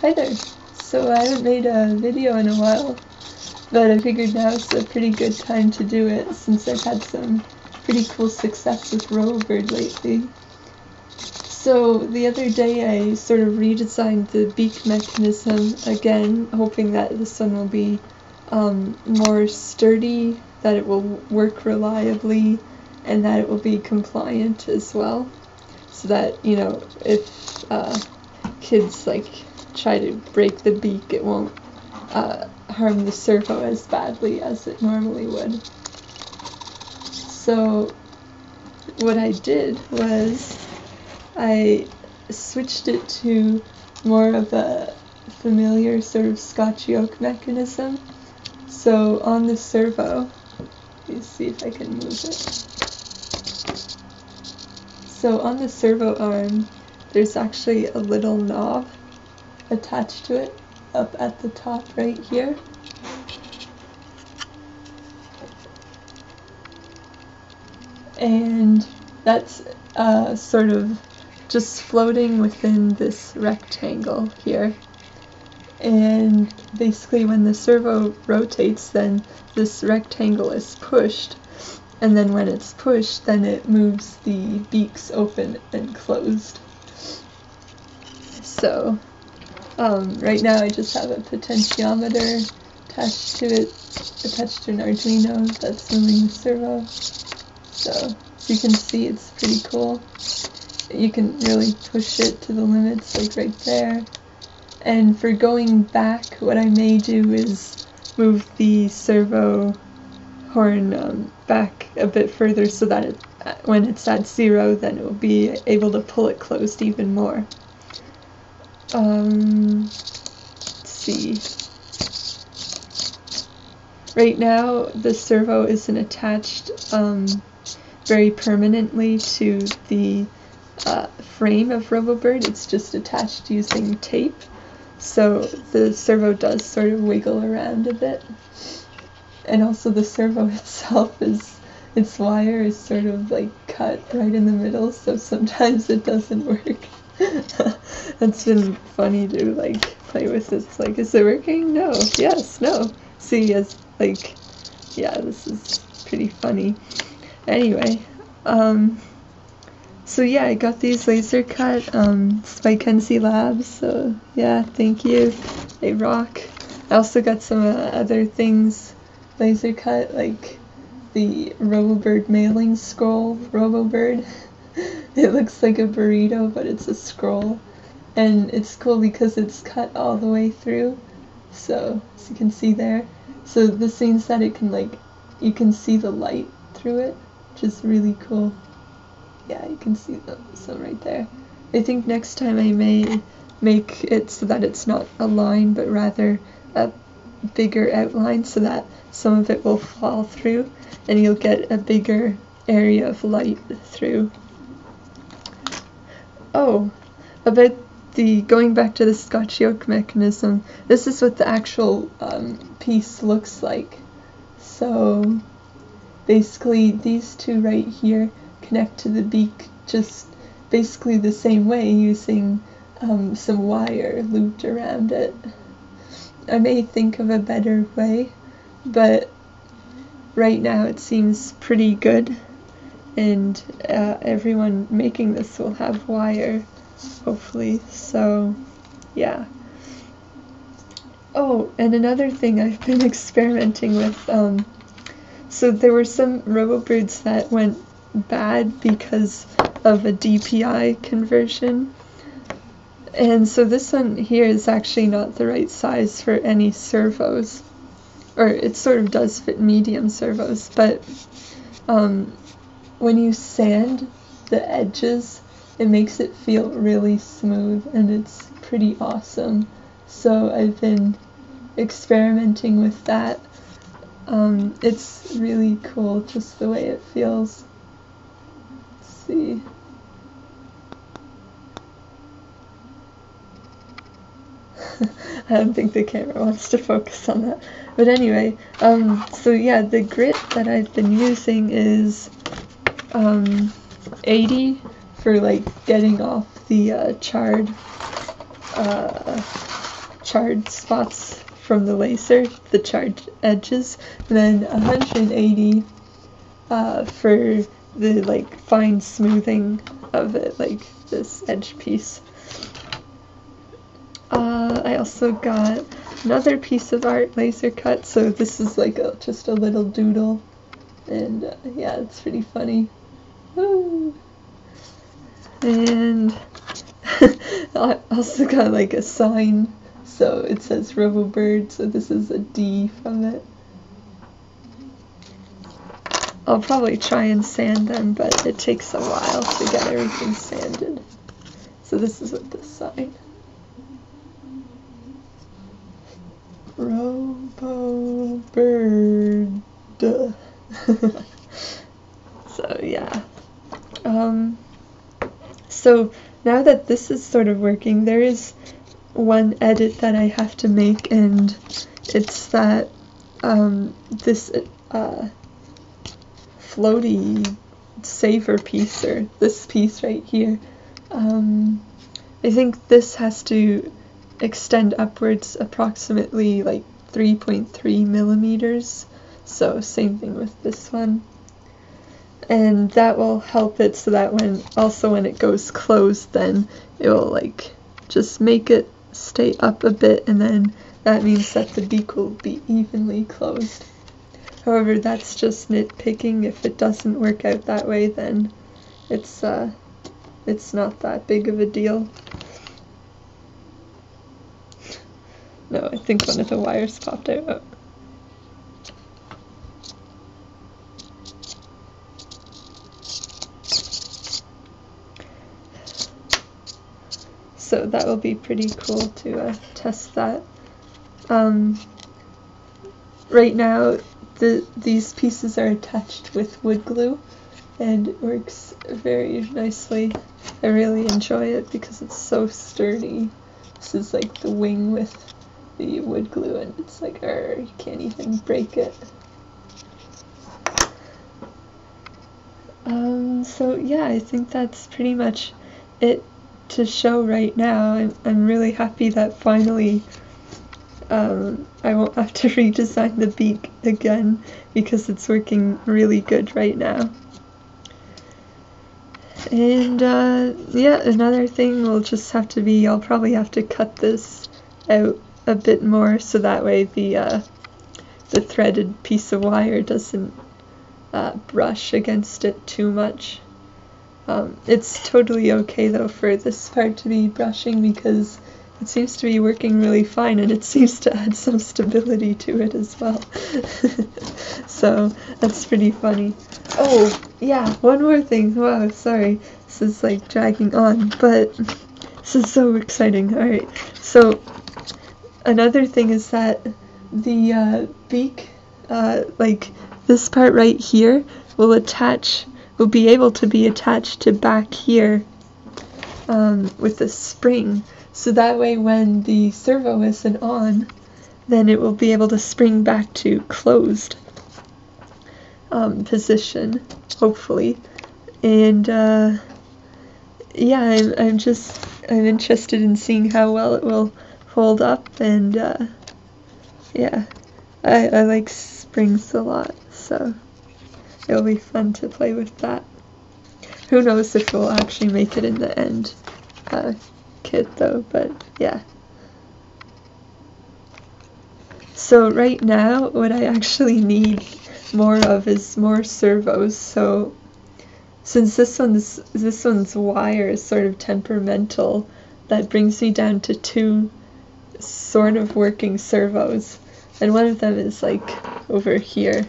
Hi there. So I haven't made a video in a while, but I figured now a pretty good time to do it since I've had some pretty cool success with RoboBrrd lately. So the other day I sort of redesigned the beak mechanism again, hoping that this one will be um, more sturdy, that it will work reliably, and that it will be compliant as well. So that, you know, if uh, kids like try to break the beak, it won't uh, harm the servo as badly as it normally would. So what I did was I switched it to more of a familiar sort of Scotch yoke mechanism. So on the servo, let's see if I can move it. So on the servo arm, there's actually a little knob attached to it up at the top right here. And that's uh, sort of just floating within this rectangle here. And basically when the servo rotates then this rectangle is pushed and then when it's pushed then it moves the beaks open and closed. So um, right now I just have a potentiometer attached to it, attached to an Arduino that's moving the servo. So you can see it's pretty cool. You can really push it to the limits like right there. And for going back, what I may do is move the servo horn um, back a bit further so that it, when it's at zero then it will be able to pull it closed even more. Um, let's see. Right now, the servo isn't attached um, very permanently to the uh, frame of RoboBrrd. It's just attached using tape. So the servo does sort of wiggle around a bit. And also the servo itself is, its wire is sort of like cut right in the middle, so sometimes it doesn't work. That's been funny to like play with this. Like, is it working? No. Yes. No. See, as like, yeah, this is pretty funny. Anyway, um, so yeah, I got these laser cut um, by Kenzie Labs. So yeah, thank you. They rock. I also got some uh, other things laser cut, like the RoboBrrd mailing scroll, RoboBrrd. it looks like a burrito, but it's a scroll. And it's cool because it's cut all the way through. So, as you can see there. So this means that it can like, you can see the light through it, which is really cool. Yeah, you can see the, right there. I think next time I may make it so that it's not a line, but rather a bigger outline so that some of it will fall through and you'll get a bigger area of light through. Oh, about the going back to the Scotch yoke mechanism, this is what the actual um, piece looks like. So basically these two right here connect to the beak just basically the same way using um, some wire looped around it. I may think of a better way, but right now it seems pretty good and uh, everyone making this will have wire hopefully so yeah. Oh and another thing I've been experimenting with um, so there were some RoboBrrds that went bad because of a DPI conversion. And so this one here is actually not the right size for any servos. Or it sort of does fit medium servos but um, when you sand the edges, it makes it feel really smooth and it's pretty awesome. So I've been experimenting with that. Um, it's really cool just the way it feels. Let's see. I don't think the camera wants to focus on that. But anyway, um, so yeah, the grit that I've been using is um, 80 for like getting off the uh, charred uh, charred spots from the laser, the charred edges, and then 180 uh, for the like fine smoothing of it, like this edge piece. Uh, I also got another piece of art laser cut, so this is like a, just a little doodle, and uh, yeah, it's pretty funny. And I also got like a sign, so it says RoboBrrd, so this is a D from it. I'll probably try and sand them, but it takes a while to get everything sanded. So this is what this sign. Robo bird. so yeah. Um, so now that this is sort of working, there is one edit that I have to make, and it's that um, this uh, floaty saver piece, or this piece right here. Um, I think this has to extend upwards approximately like 3.3 millimeters. So same thing with this one. And that will help it so that when also when it goes closed then it will like just make it stay up a bit and then that means that the beak will be evenly closed. However, that's just nitpicking. If it doesn't work out that way, then it's uh, it's not that big of a deal. No, I think one of the wires popped out. So that will be pretty cool to uh, test that. Um, right now, the these pieces are attached with wood glue and it works very nicely. I really enjoy it because it's so sturdy. This is like the wing with the wood glue and it's like, er, you can't even break it. Um, so yeah, I think that's pretty much it to show right now. I'm, I'm really happy that finally um, I won't have to redesign the beak again because it's working really good right now. And uh, yeah, another thing will just have to be I'll probably have to cut this out a bit more so that way the uh, the threaded piece of wire doesn't uh, brush against it too much. Um, it's totally okay though for this part to be brushing because it seems to be working really fine and it seems to add some stability to it as well. so that's pretty funny. Oh, yeah, one more thing. Wow, sorry. This is like dragging on, but this is so exciting. Alright, so another thing is that the uh, beak, uh, like this part right here, will attach, will be able to be attached to back here um, with a spring. So that way when the servo isn't on, then it will be able to spring back to closed um, position, hopefully. And uh, yeah, I'm, I'm just, I'm interested in seeing how well it will hold up and uh, yeah, I, I like springs a lot, so it'll be fun to play with that. Who knows if we'll actually make it in the end. Uh, kit though, but yeah. So right now, what I actually need more of is more servos. So since this one's this one's wire is sort of temperamental, that brings me down to two sort of working servos, and one of them is like over here.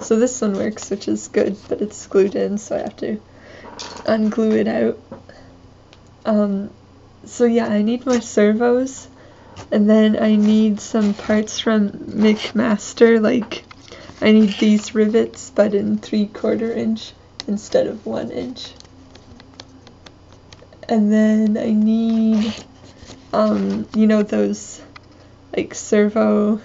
So this one works, which is good, but it's glued in, so I have to unglue it out. Um, so yeah, I need my servos, and then I need some parts from McMaster, like I need these rivets, but in 3 quarter inch instead of 1 inch. And then I need, um, you know, those like servo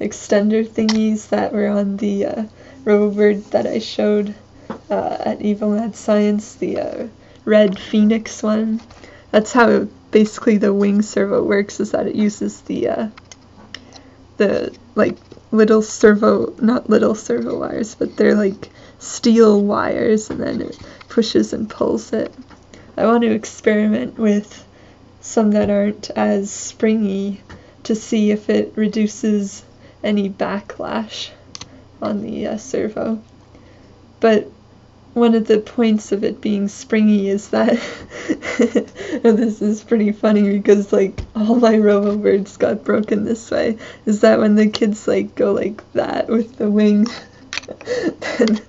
extender thingies that were on the uh, RoboBrrd that I showed uh, at Evil Mad Science, the uh, red phoenix one. That's how basically the wing servo works is that it uses the uh, the like little servo not little servo wires but they're like steel wires and then it pushes and pulls it. I want to experiment with some that aren't as springy to see if it reduces any backlash on the uh, servo. But one of the points of it being springy is that this is pretty funny because like all my robo birds got broken this way is that when the kids like go like that with the wing then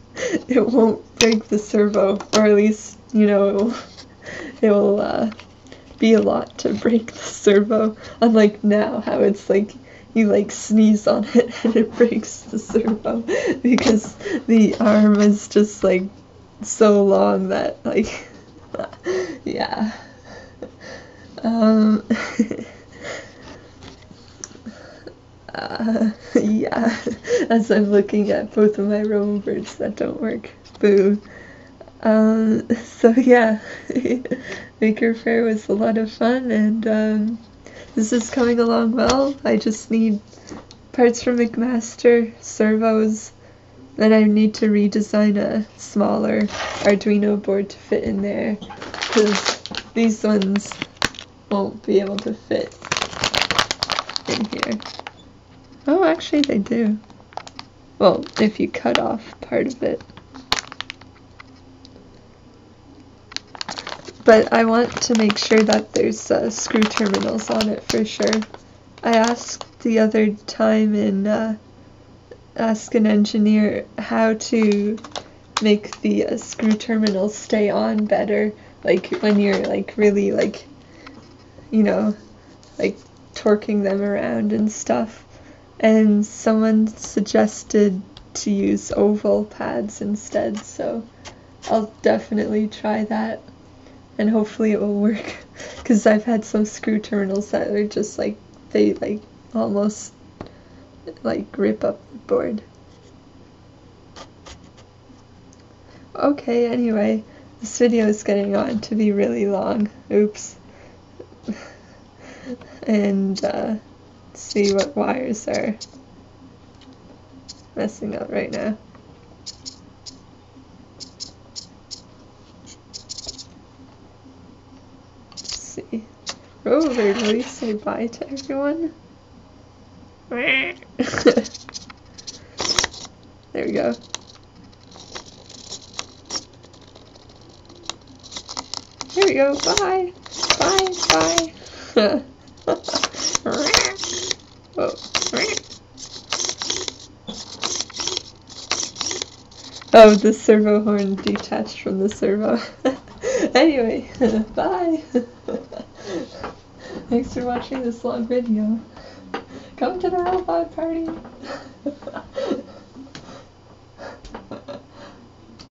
it won't break the servo or at least you know it will, it will uh, be a lot to break the servo. Unlike now how it's like you like sneeze on it and it breaks the servo. Because the arm is just like so long that like yeah. Um uh, yeah. As i'm looking at both of my RoboBrrds that don't work. Boo um so yeah maker faire was a lot of fun and um this is coming along well i just need parts from mcmaster servos then I need to redesign a smaller Arduino board to fit in there because these ones won't be able to fit in here. Oh, actually they do. Well, if you cut off part of it. But I want to make sure that there's uh, screw terminals on it for sure. I asked the other time in uh, ask an engineer how to make the uh, screw terminals stay on better. Like when you're like really like you know like torquing them around and stuff. And someone suggested to use oval pads instead so I'll definitely try that and hopefully it will work because I've had some screw terminals that are just like they like almost like rip up the board. Okay, anyway, this video is getting on to be really long. Oops. and uh, see what wires are messing up right now. Let's see. Oh, they're really say bye to everyone. there we go. There we go. Bye. Bye. Bye. Whoa. Oh. oh, the servo horn detached from the servo. anyway, bye. Thanks for watching this long video. Come to the robot party.